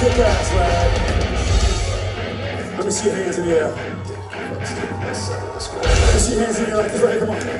kick ass, man. Let me see your hands in the air. Let me see your hands in the air like this, right? Come on. Come on.